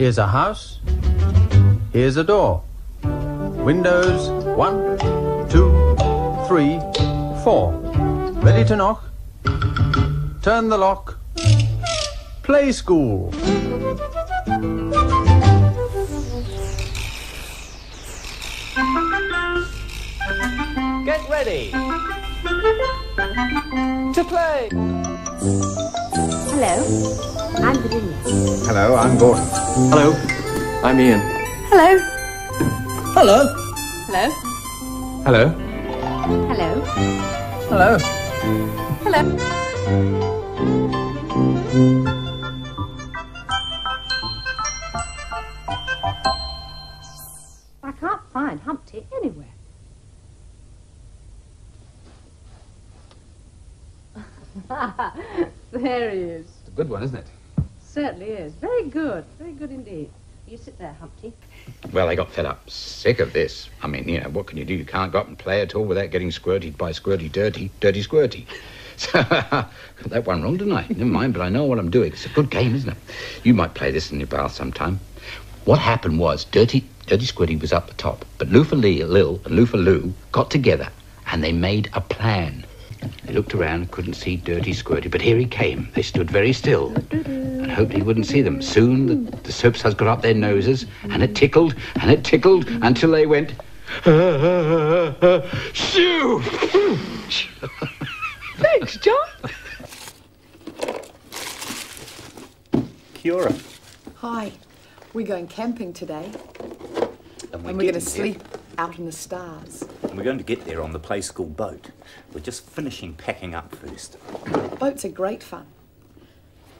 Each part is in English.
Here's a house. Here's a door. Windows one, two, three, four. Ready to knock? Turn the lock. Play school. Get ready to play. Hello, I'm Virginia. Hello, I'm Gordon. Hello, I'm Ian. Hello. Hello. Hello. Hello. Hello. Hello. Hello. I can't find Humpty anywhere. there he is. It's a good one, isn't it? Certainly is. Very good. Very good indeed. You sit there, Humpty. Well, I got fed up. Sick of this. I mean, you know, what can you do? You can't go up and play at all without getting squirted by squirty dirty, dirty squirty. So, got that one wrong, didn't I? Never mind, but I know what I'm doing. It's a good game, isn't it? You might play this in your bath sometime. What happened was, Dirty, Dirty Squirty was up the top, but Loofer Lee, Lil and Loofer Loo got together and they made a plan. They looked around, couldn't see Dirty Squirty, but here he came. They stood very still hoped he wouldn't see them. Soon the, the soap suds got up their noses and it tickled and it tickled until they went. Shoo! Thanks, John. Kia ora. Hi, we're going camping today, And and we're going to sleep out in the stars. And we're going to get there on the play school boat. We're just finishing packing up first. Boats are great fun.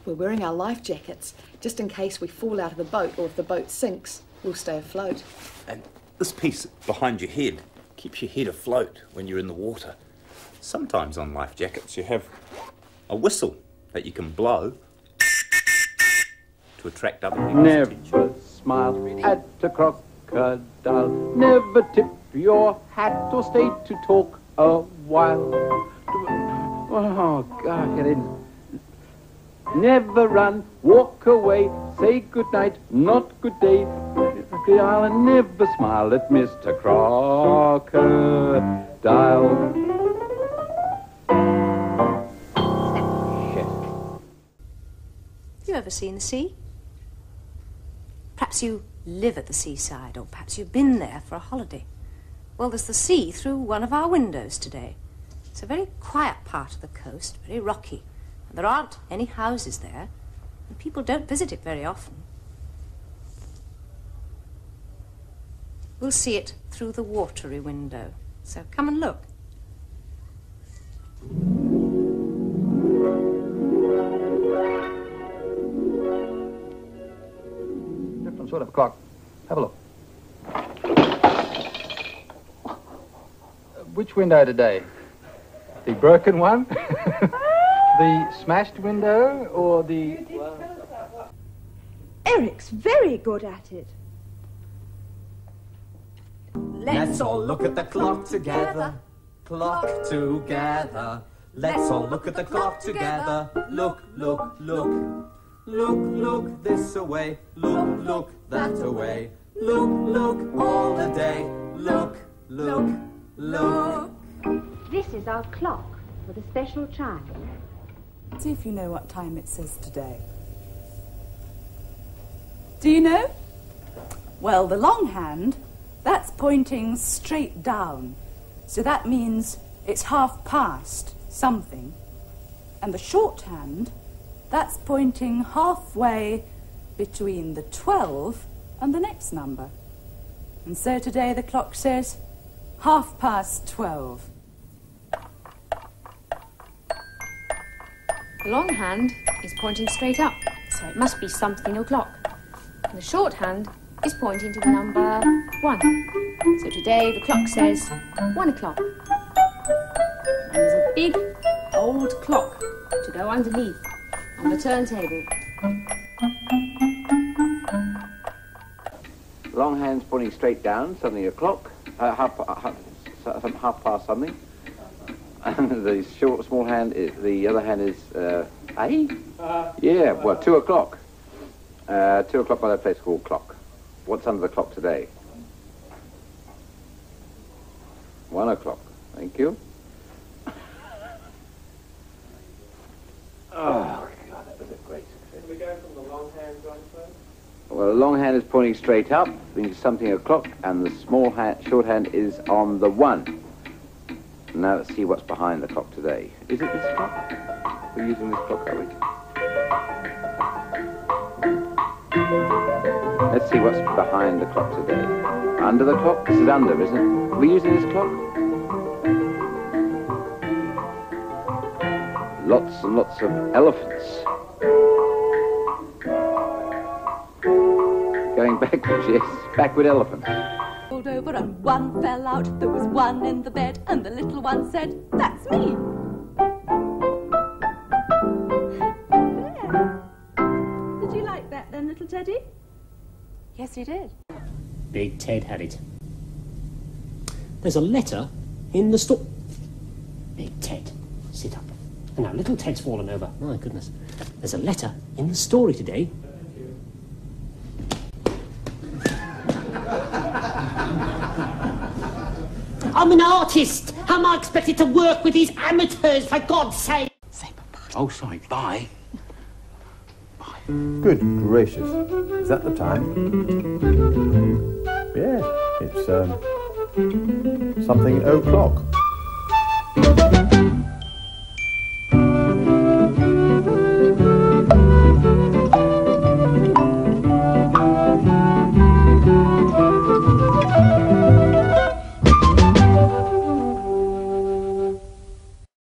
We're wearing our life jackets just in case we fall out of the boat or if the boat sinks, we'll stay afloat. And this piece behind your head keeps your head afloat when you're in the water. Sometimes on life jackets you have a whistle that you can blow to attract other people's attention. Never smile at a crocodile. Never tip your hat or stay to talk a while. Oh, God, get in. Never run, walk away, say good night, not good day. I'll never smile at Mr. Crocodile. You ever seen the sea? Perhaps you live at the seaside, or perhaps you've been there for a holiday. Well, there's the sea through one of our windows today. It's a very quiet part of the coast, very rocky, there aren't any houses there, and people don't visit it very often. We'll see it through the watery window, so come and look. Different sort of clock. Have a look. Which window today? The broken one? the smashed window or the... Eric's very good at it. Let's all look at the clock together. Clock together. Let's all look at the clock together. Look, look, look. Look, look this away. Look, look that away. Look, look all the day. Look, look, look. This is our clock with a special chime. See if you know what time it says today. Do you know? Well, the long hand, that's pointing straight down. So that means it's half past something. And the short hand, that's pointing halfway between the 12 and the next number. And so today the clock says half past 12. The long hand is pointing straight up, so it must be something o'clock. And the short hand is pointing to the number one. So today the clock says one o'clock. And there's a big old clock to go underneath on the turntable. Long hands pointing straight down, something o'clock, uh, half, uh, half, half past something. And the short, small hand, is, the other hand is uh, A? yeah, well, two o'clock. Uh, two o'clock by that place called Clock. What's under the clock today? One o'clock. Thank you. Oh, God, that was a great success. we go from the long hand going first? Well, the long hand is pointing straight up, means something o'clock, and the small hand, short hand is on the one. Now let's see what's behind the clock today. Is it this clock? We're using this clock, are we? Let's see what's behind the clock today. Under the clock? This is under, isn't it? Are we using this clock? Lots and lots of elephants. Going backwards, yes. Backward elephants. Rolled over and one fell out. There was one in the bed, and the little one said, That's me. Did you like that then, little Teddy? Yes, he did. Big Ted had it. There's a letter in the store. Big Ted, sit up. And now little Ted's fallen over. My goodness. There's a letter in the story today. I'm an artist. How am I expected to work with these amateurs, for God's sake? Oh, sorry, bye. Bye. Good gracious. Is that the time? Yes, it's um, something o'clock.